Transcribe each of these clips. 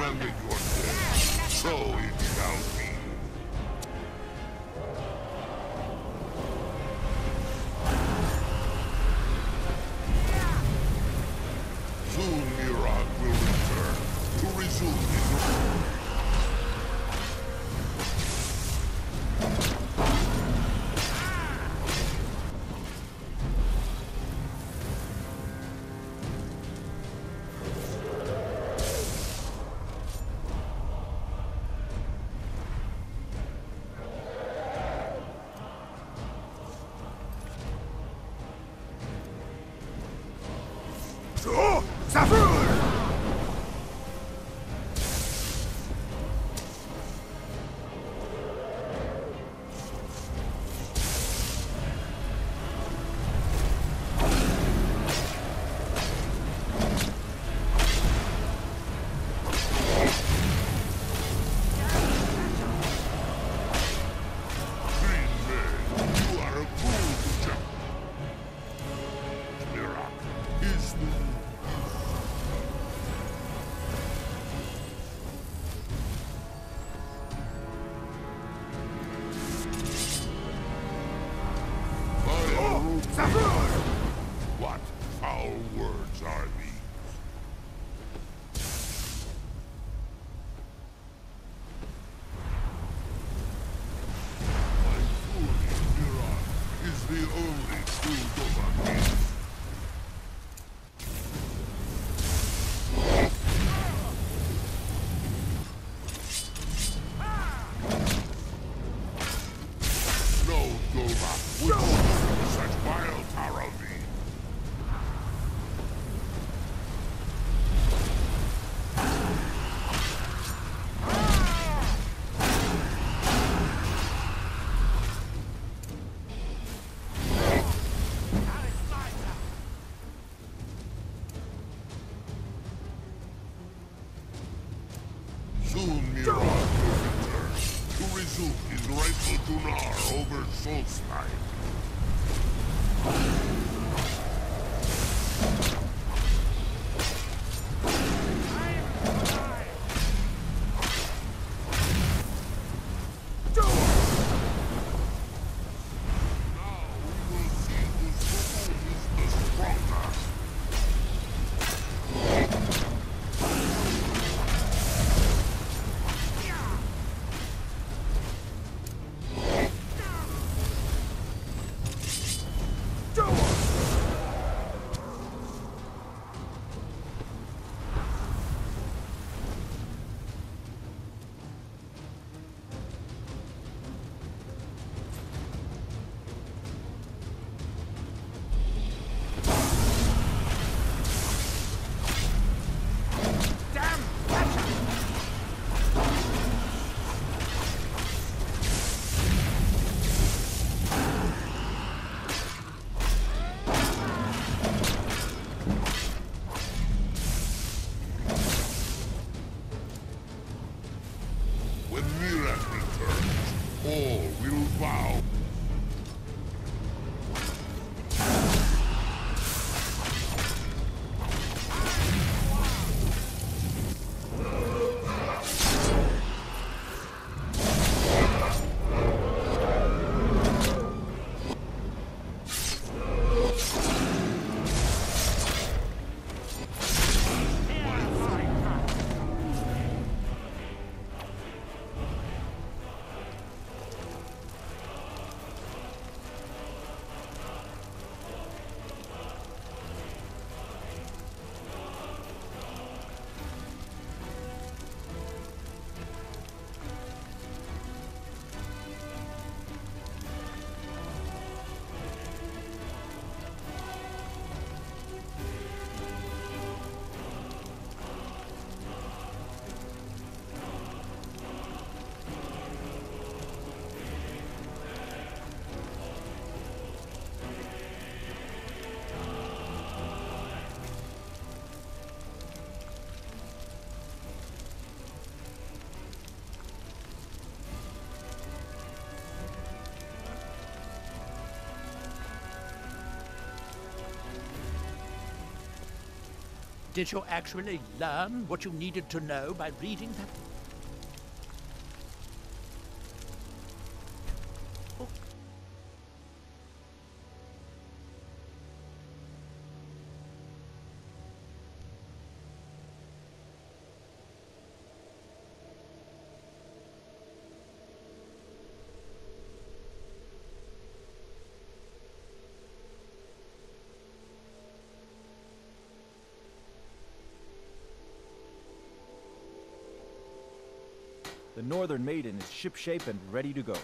commanded your so Did you actually learn what you needed to know by reading that Northern Maiden is shipshape and ready to go.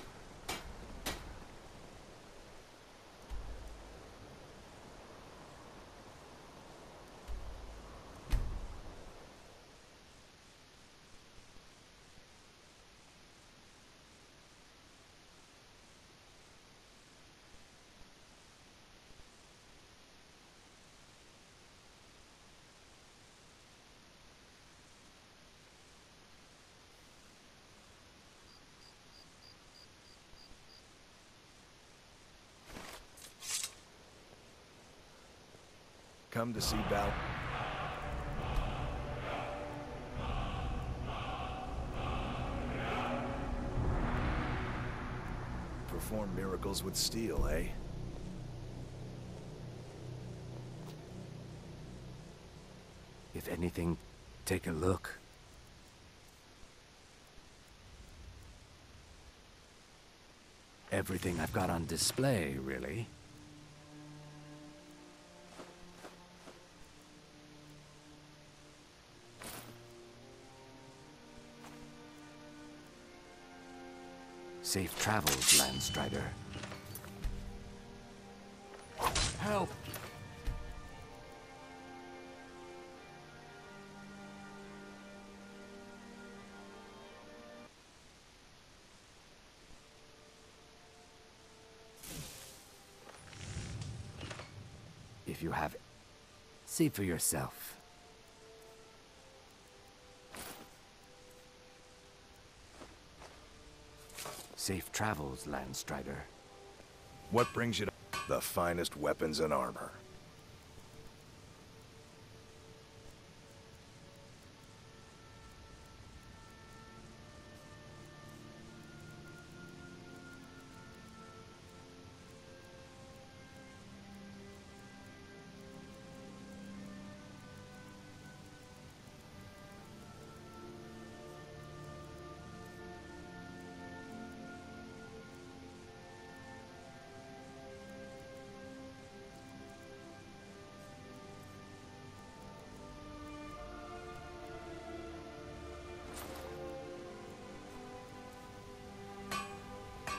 Come to see Bal. Perform miracles with steel, eh? If anything, take a look. Everything I've got on display, really. Safe travels, Landstrider. Help! If you have... See for yourself. Safe travels, Landstrider. What brings you to... The finest weapons and armor.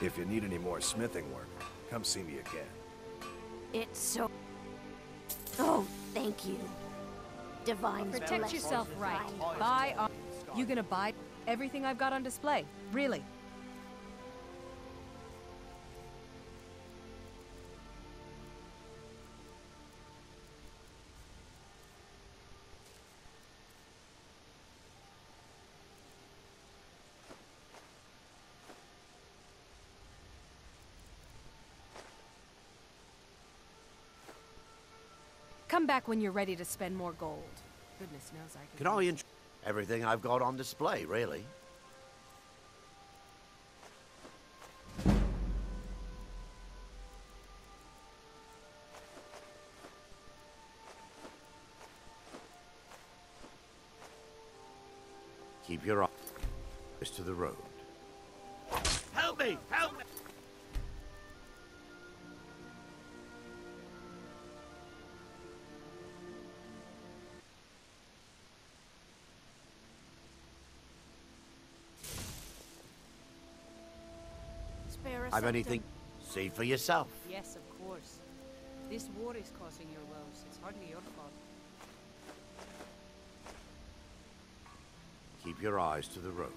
If you need any more smithing work, come see me again. It's so... Oh, thank you. Divine Protect yourself right. Buy on... You gonna buy everything I've got on display? Really? Come back when you're ready to spend more gold. Goodness knows I could... Can I int- everything I've got on display, really? Keep your eyes to the road. Help me! Help me! I've anything. See for yourself. Yes, of course. This war is causing your woes. It's hardly your fault. Keep your eyes to the road.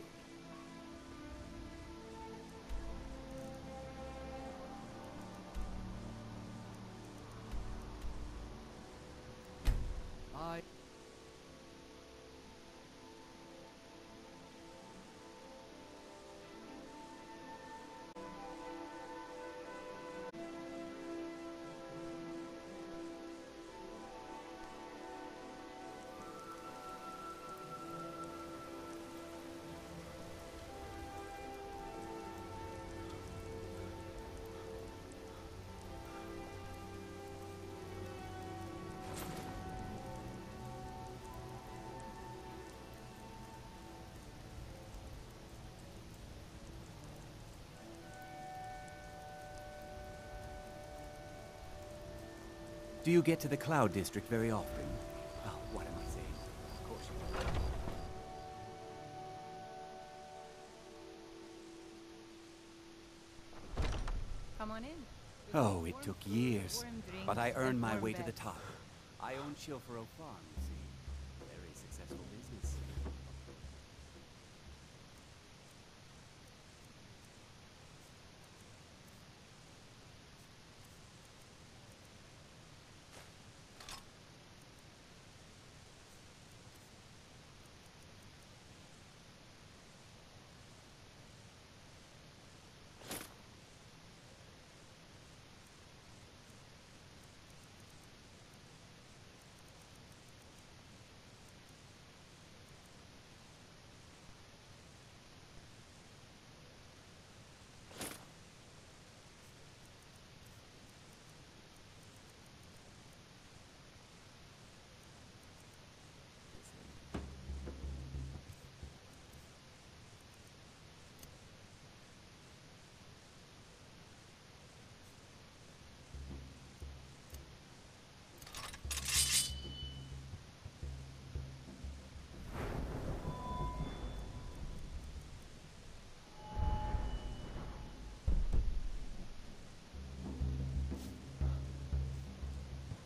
Do you get to the Cloud District very often? Oh, what am I saying? Of course you do. Come on in. Oh, it took years, but I earned my way to the top. I own Chillfurrow Farm, you see. Very successful business.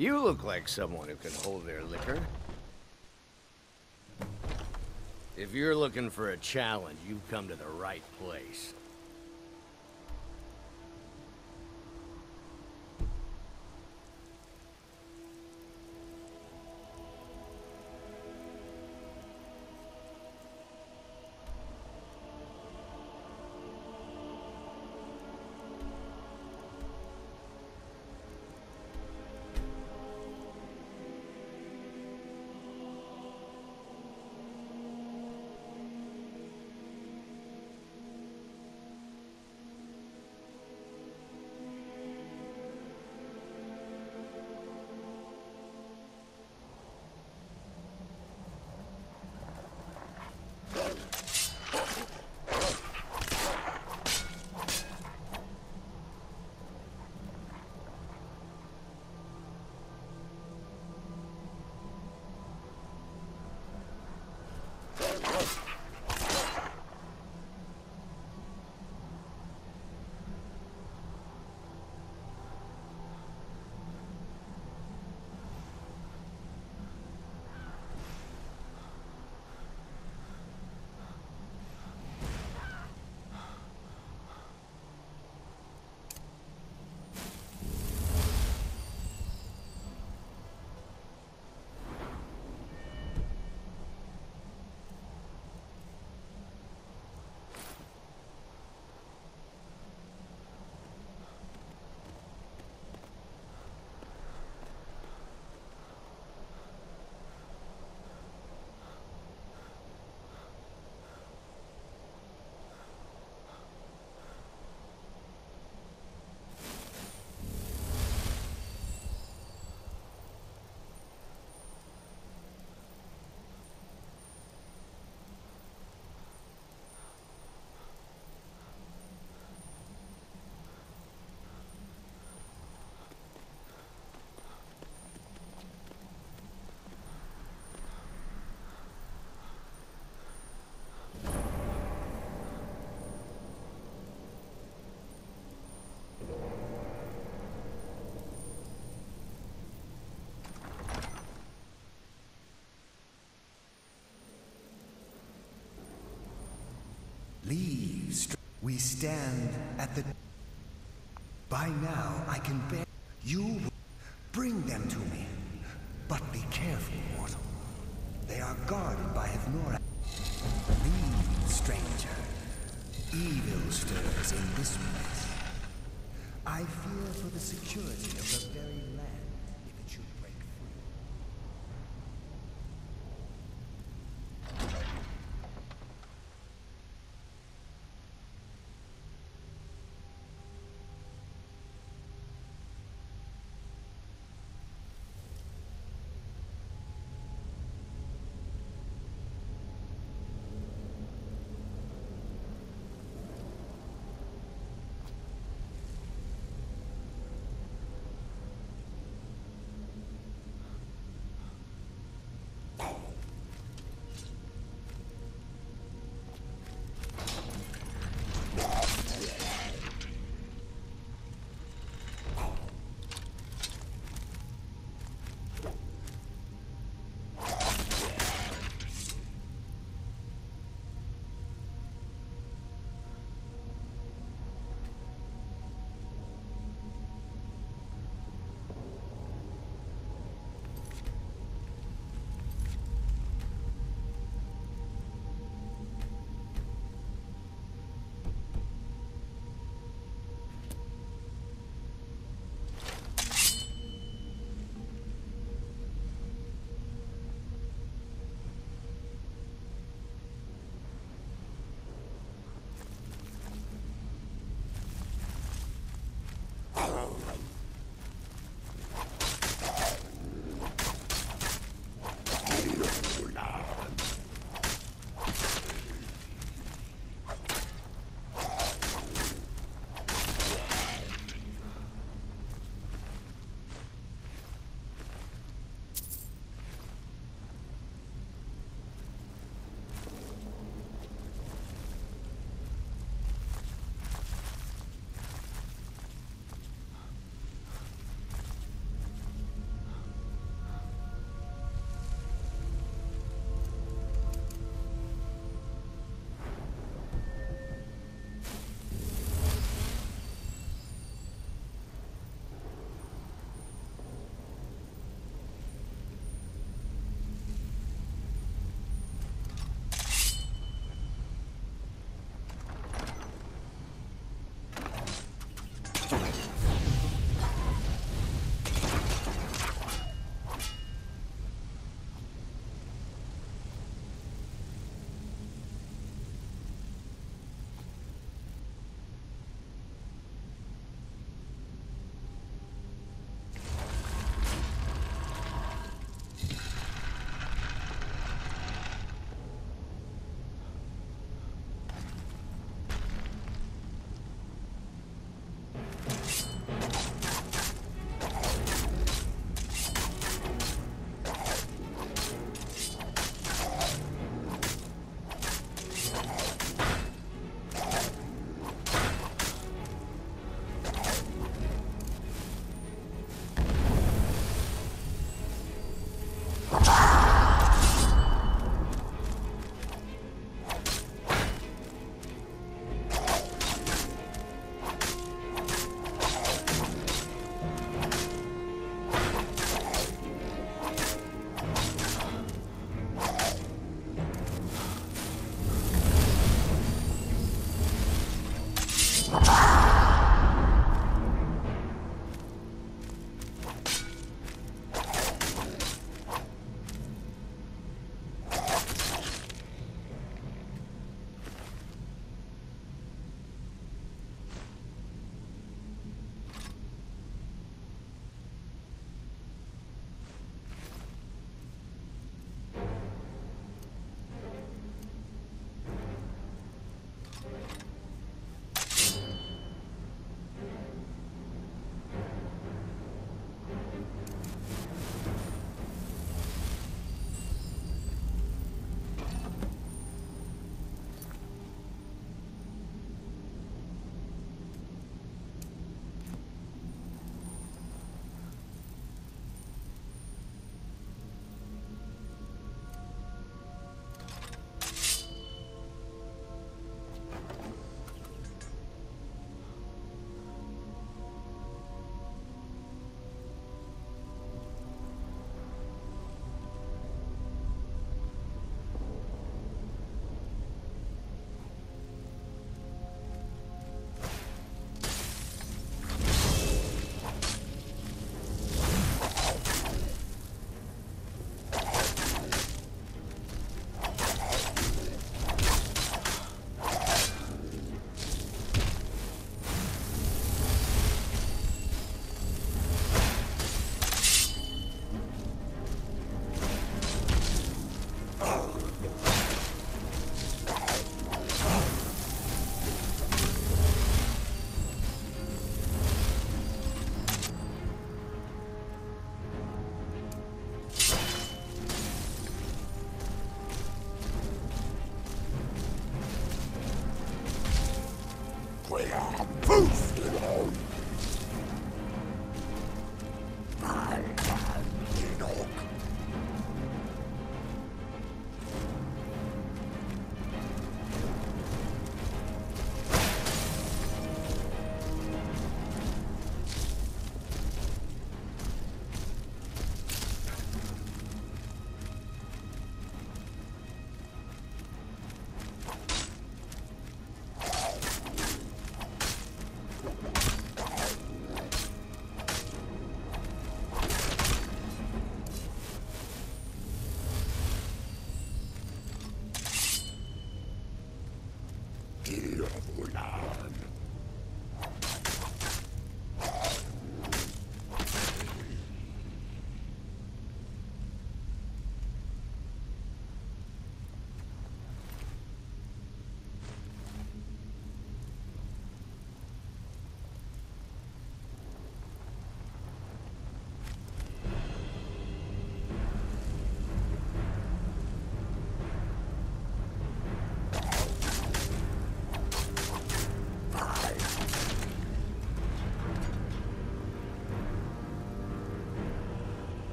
You look like someone who can hold their liquor. If you're looking for a challenge, you've come to the right place. We stand at the. By now, I can bear. You bring them to me. But be careful, mortal. They are guarded by Evnora. Leave, stranger. Evil stirs in this place. I fear for the security of the very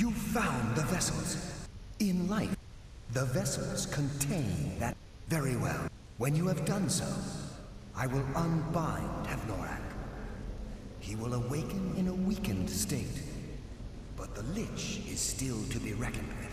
You found the vessels. In life, the vessels contain that very well. When you have done so, I will unbind Hevnoraak. He will awaken in a weakened state, but the Lich is still to be reckoned with.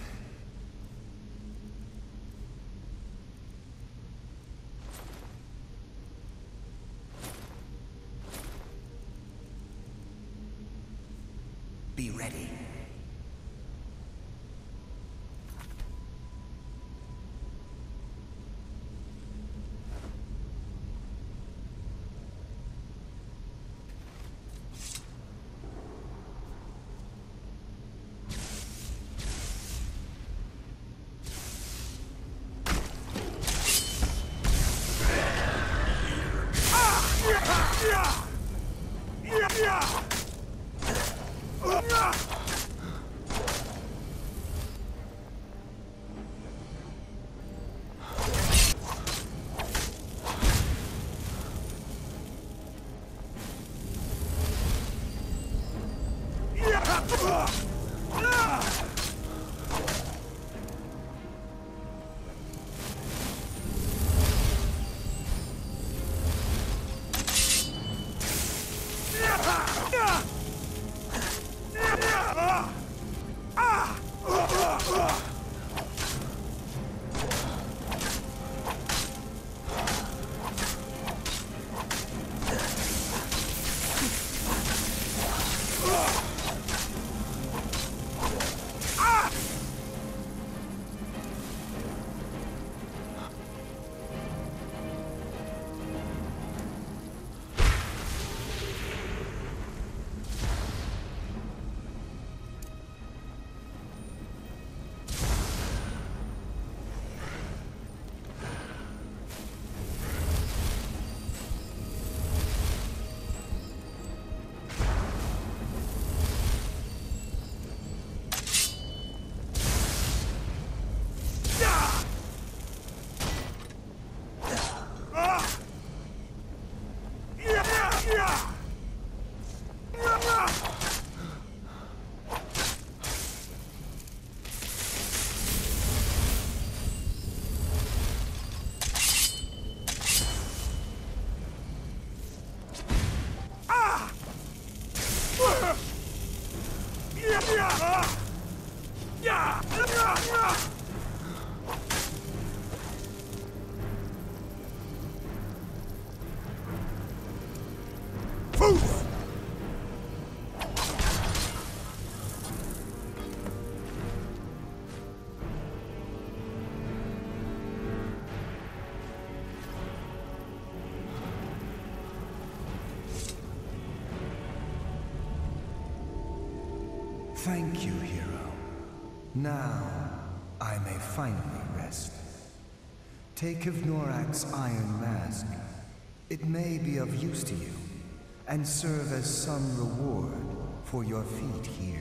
Thank you, hero. Now, I may finally rest. Take Hevnoraak's iron mask. It may be of use to you, and serve as some reward for your feat here.